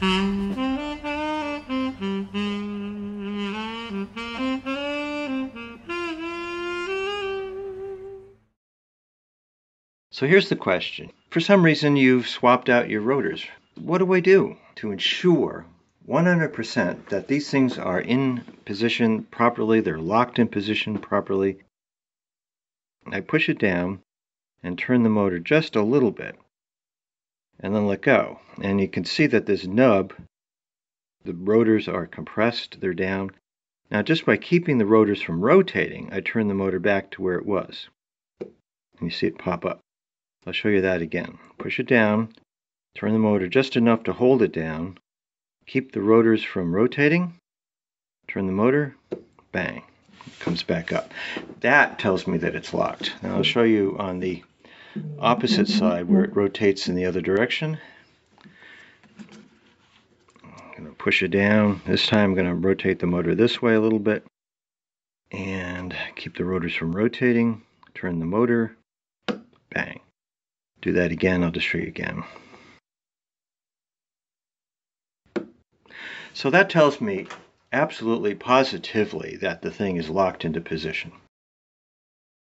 So here's the question. For some reason, you've swapped out your rotors. What do I do to ensure 100% that these things are in position properly, they're locked in position properly? I push it down and turn the motor just a little bit and then let go. And you can see that this nub, the rotors are compressed, they're down. Now just by keeping the rotors from rotating, I turn the motor back to where it was. And you see it pop up. I'll show you that again. Push it down, turn the motor just enough to hold it down, keep the rotors from rotating, turn the motor, bang, it comes back up. That tells me that it's locked. Now I'll show you on the opposite side where it rotates in the other direction. I'm going to push it down. This time I'm going to rotate the motor this way a little bit and keep the rotors from rotating. Turn the motor, bang. Do that again, I'll just show you again. So that tells me absolutely positively that the thing is locked into position.